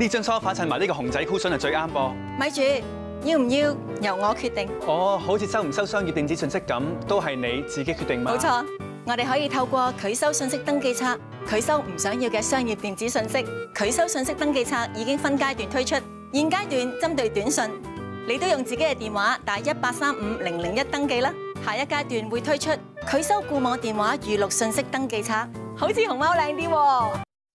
呢張梳化襯埋呢個熊仔箍筍就係最啱噃。咪住，要唔要由我決定？哦，好似收唔收商業電子信息咁，都係你自己決定嘛。冇錯，我哋可以透過拒收信息登記冊，拒收唔想要嘅商業電子信息。拒收信息登記冊已經分階段推出，現階段針對短信，你都用自己嘅電話打一八三五零零一登記啦。下一階段會推出拒收固網電話預錄信息登記冊，好似熊貓靚啲喎。